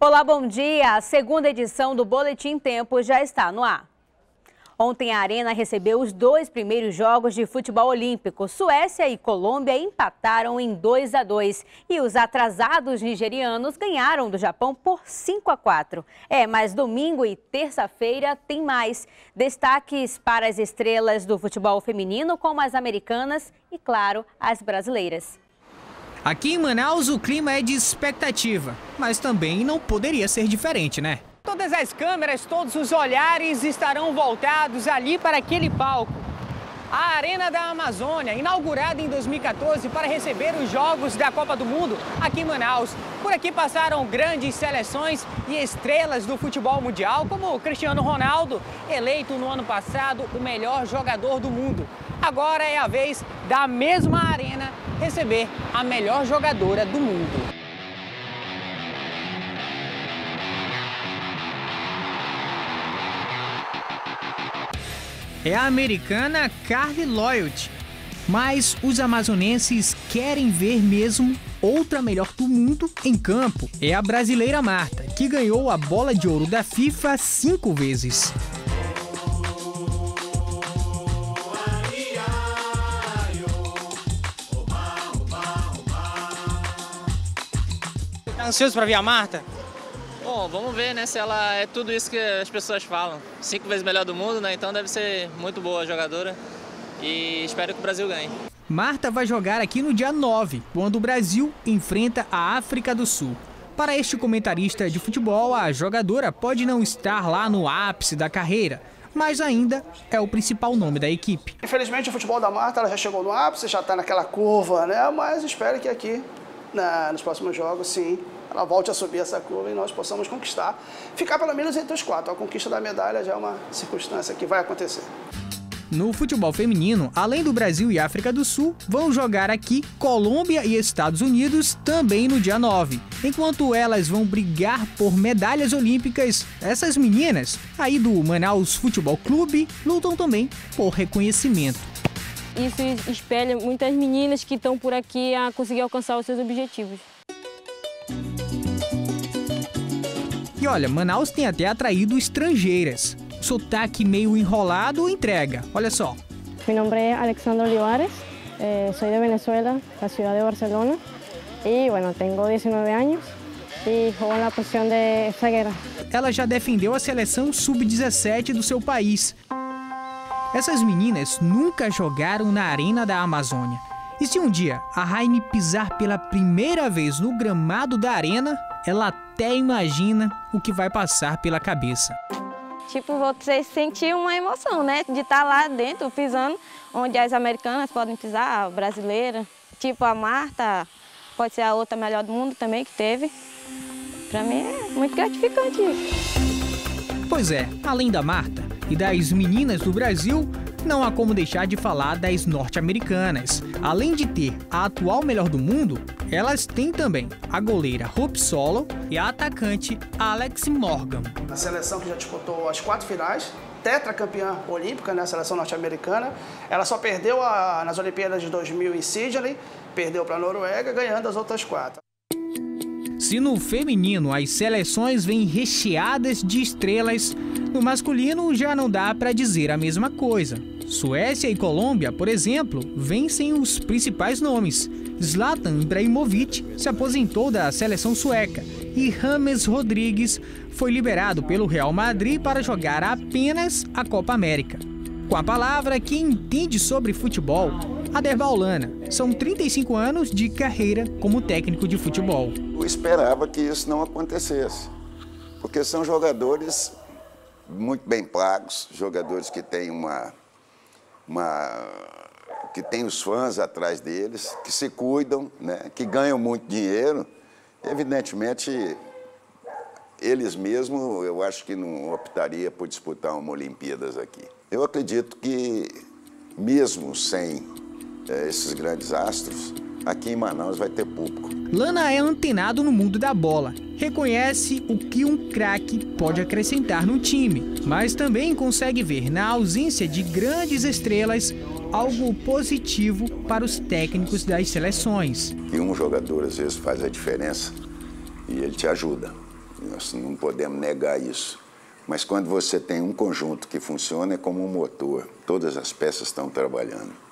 Olá, bom dia. A segunda edição do Boletim Tempo já está no ar. Ontem a Arena recebeu os dois primeiros jogos de futebol olímpico. Suécia e Colômbia empataram em 2 a 2 e os atrasados nigerianos ganharam do Japão por 5 a 4. É, mas domingo e terça-feira tem mais. Destaques para as estrelas do futebol feminino, como as americanas e, claro, as brasileiras. Aqui em Manaus o clima é de expectativa, mas também não poderia ser diferente, né? Todas as câmeras, todos os olhares estarão voltados ali para aquele palco. A Arena da Amazônia, inaugurada em 2014 para receber os Jogos da Copa do Mundo aqui em Manaus. Por aqui passaram grandes seleções e estrelas do futebol mundial, como Cristiano Ronaldo, eleito no ano passado o melhor jogador do mundo. Agora é a vez da mesma arena receber a melhor jogadora do mundo. é a americana Carly Loyalty. Mas os amazonenses querem ver mesmo outra melhor do mundo em campo. É a brasileira Marta, que ganhou a bola de ouro da FIFA cinco vezes. Ansioso para ver a Marta? Bom, vamos ver, né, se ela é tudo isso que as pessoas falam. Cinco vezes melhor do mundo, né, então deve ser muito boa a jogadora e espero que o Brasil ganhe. Marta vai jogar aqui no dia 9, quando o Brasil enfrenta a África do Sul. Para este comentarista de futebol, a jogadora pode não estar lá no ápice da carreira, mas ainda é o principal nome da equipe. Infelizmente, o futebol da Marta ela já chegou no ápice, já está naquela curva, né? Mas espero que aqui, na, nos próximos jogos, sim, ela volte a subir essa curva e nós possamos conquistar, ficar pelo menos entre os quatro. A conquista da medalha já é uma circunstância que vai acontecer. No futebol feminino, além do Brasil e África do Sul, vão jogar aqui Colômbia e Estados Unidos também no dia 9. Enquanto elas vão brigar por medalhas olímpicas, essas meninas aí do Manaus Futebol Clube lutam também por reconhecimento. Isso espelha muitas meninas que estão por aqui a conseguir alcançar os seus objetivos. E olha, Manaus tem até atraído estrangeiras. Sotaque meio enrolado entrega. Olha só. Meu nome é Alexandra Olivares, eh, sou de Venezuela, da cidade de Barcelona. E, bueno, tenho 19 anos e jogo na posição de zagueira. Ela já defendeu a seleção sub-17 do seu país. Essas meninas nunca jogaram na Arena da Amazônia. E se um dia a Raine pisar pela primeira vez no gramado da arena, ela até imagina o que vai passar pela cabeça. Tipo, você sentir uma emoção, né? De estar lá dentro, pisando, onde as americanas podem pisar, a brasileira. Tipo, a Marta, pode ser a outra melhor do mundo também que teve. Para mim é muito gratificante isso. Pois é, além da Marta e das meninas do Brasil, não há como deixar de falar das norte-americanas. Além de ter a atual melhor do mundo, elas têm também a goleira Hope Solo e a atacante Alex Morgan. A seleção que já disputou as quatro finais, tetracampeã olímpica, né, a seleção norte-americana. Ela só perdeu a, nas Olimpíadas de 2000 em Sydney, perdeu para a Noruega, ganhando as outras quatro. Se no feminino as seleções vêm recheadas de estrelas, no masculino já não dá para dizer a mesma coisa. Suécia e Colômbia, por exemplo, vencem os principais nomes. Zlatan Ibrahimovic se aposentou da seleção sueca e James Rodrigues foi liberado pelo Real Madrid para jogar apenas a Copa América. Com a palavra, quem entende sobre futebol, Aderbal Lana. São 35 anos de carreira como técnico de futebol. Eu esperava que isso não acontecesse, porque são jogadores muito bem pagos, jogadores que têm uma, uma que têm os fãs atrás deles, que se cuidam, né, que ganham muito dinheiro. Evidentemente, eles mesmos, eu acho que não optaria por disputar uma Olimpíadas aqui. Eu acredito que, mesmo sem é, esses grandes astros, aqui em Manaus vai ter público. Lana é antenado no mundo da bola. Reconhece o que um craque pode acrescentar no time, mas também consegue ver na ausência de grandes estrelas algo positivo para os técnicos das seleções. E um jogador às vezes faz a diferença e ele te ajuda. nós não podemos negar isso. Mas quando você tem um conjunto que funciona, é como um motor, todas as peças estão trabalhando.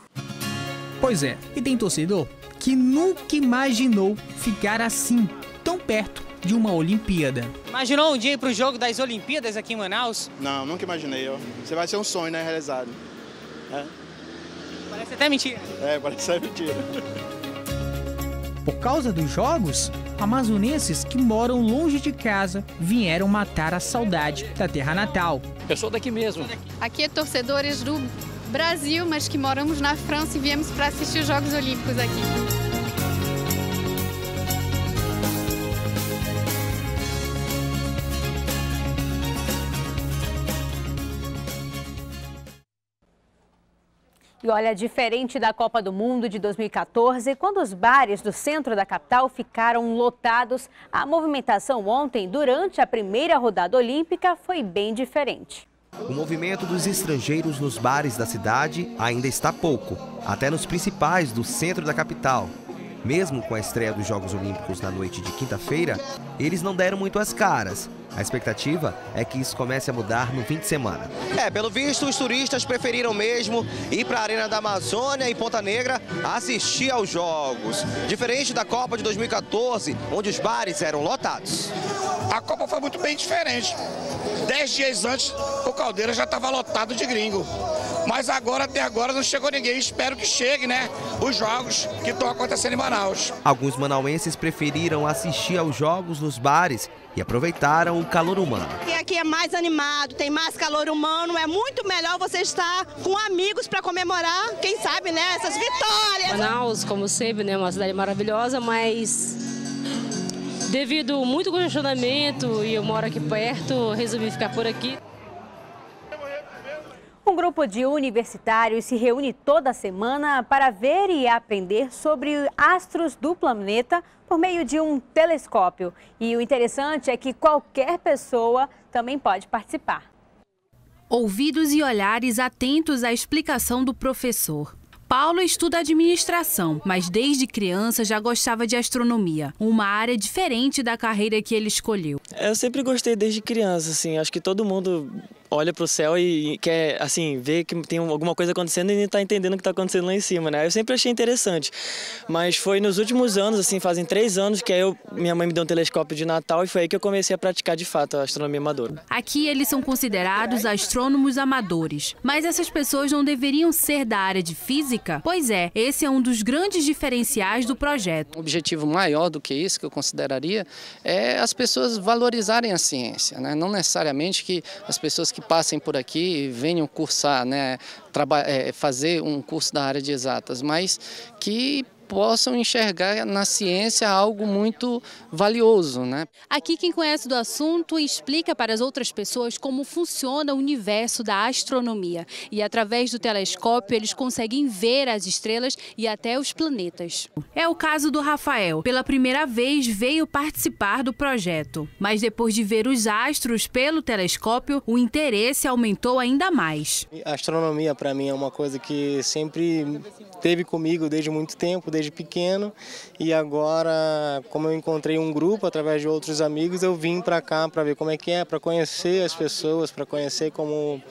Pois é, e tem torcedor que nunca imaginou ficar assim, tão perto de uma Olimpíada. Imaginou um dia ir para o jogo das Olimpíadas aqui em Manaus? Não, nunca imaginei. Ó. Você vai ser um sonho, né, realizado. É. Parece até mentira. É, parece até mentira. Por causa dos jogos, amazonenses que moram longe de casa vieram matar a saudade da terra natal. Eu sou daqui mesmo. Aqui é torcedores do Brasil, mas que moramos na França e viemos para assistir os Jogos Olímpicos aqui. E olha, diferente da Copa do Mundo de 2014, quando os bares do centro da capital ficaram lotados, a movimentação ontem, durante a primeira rodada olímpica, foi bem diferente. O movimento dos estrangeiros nos bares da cidade ainda está pouco, até nos principais do centro da capital. Mesmo com a estreia dos Jogos Olímpicos na noite de quinta-feira, eles não deram muito as caras. A expectativa é que isso comece a mudar no fim de semana. É, pelo visto, os turistas preferiram mesmo ir para a Arena da Amazônia e Ponta Negra assistir aos Jogos. Diferente da Copa de 2014, onde os bares eram lotados. A Copa foi muito bem diferente. Dez dias antes, o Caldeira já estava lotado de gringo. Mas agora, até agora, não chegou ninguém. Espero que chegue, né? Os jogos que estão acontecendo em Manaus. Alguns manauenses preferiram assistir aos jogos nos bares e aproveitaram o calor humano. E aqui é mais animado, tem mais calor humano, é muito melhor você estar com amigos para comemorar, quem sabe, né, essas vitórias. Manaus, como sempre, né, uma cidade maravilhosa, mas devido muito congestionamento e eu moro aqui perto, resolvi ficar por aqui. Um grupo de universitários se reúne toda semana para ver e aprender sobre astros do planeta por meio de um telescópio. E o interessante é que qualquer pessoa também pode participar. Ouvidos e olhares atentos à explicação do professor. Paulo estuda administração, mas desde criança já gostava de astronomia, uma área diferente da carreira que ele escolheu. Eu sempre gostei desde criança, assim, acho que todo mundo olha para o céu e quer, assim, ver que tem alguma coisa acontecendo e não está entendendo o que está acontecendo lá em cima, né? Eu sempre achei interessante, mas foi nos últimos anos, assim, fazem três anos que aí eu, minha mãe me deu um telescópio de Natal e foi aí que eu comecei a praticar de fato a astronomia amadora. Aqui eles são considerados astrônomos amadores, mas essas pessoas não deveriam ser da área de física? Pois é, esse é um dos grandes diferenciais do projeto. O objetivo maior do que isso, que eu consideraria, é as pessoas valorizarem a ciência, né? Não necessariamente que as pessoas que passem por aqui e venham cursar, né, é, fazer um curso da área de exatas, mas que possam enxergar na ciência algo muito valioso. Né? Aqui quem conhece do assunto explica para as outras pessoas como funciona o universo da astronomia. E através do telescópio eles conseguem ver as estrelas e até os planetas. É o caso do Rafael. Pela primeira vez veio participar do projeto. Mas depois de ver os astros pelo telescópio, o interesse aumentou ainda mais. A astronomia para mim é uma coisa que sempre teve comigo desde muito tempo, desde pequeno e agora, como eu encontrei um grupo através de outros amigos, eu vim para cá para ver como é que é, para conhecer as pessoas, para conhecer como,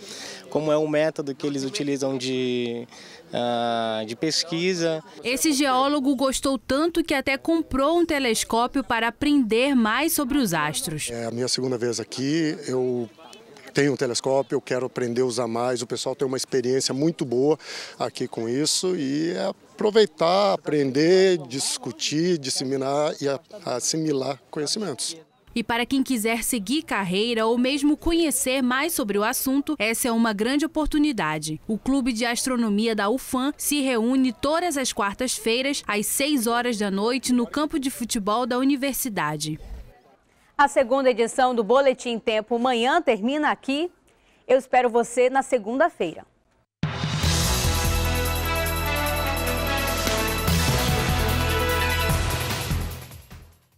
como é o método que eles utilizam de, uh, de pesquisa. Esse geólogo gostou tanto que até comprou um telescópio para aprender mais sobre os astros. É a minha segunda vez aqui, eu tenho um telescópio, eu quero aprender a usar mais. O pessoal tem uma experiência muito boa aqui com isso e é aproveitar, aprender, discutir, disseminar e assimilar conhecimentos. E para quem quiser seguir carreira ou mesmo conhecer mais sobre o assunto, essa é uma grande oportunidade. O Clube de Astronomia da UFAM se reúne todas as quartas-feiras, às 6 horas da noite, no campo de futebol da universidade. A segunda edição do Boletim Tempo Manhã termina aqui. Eu espero você na segunda-feira.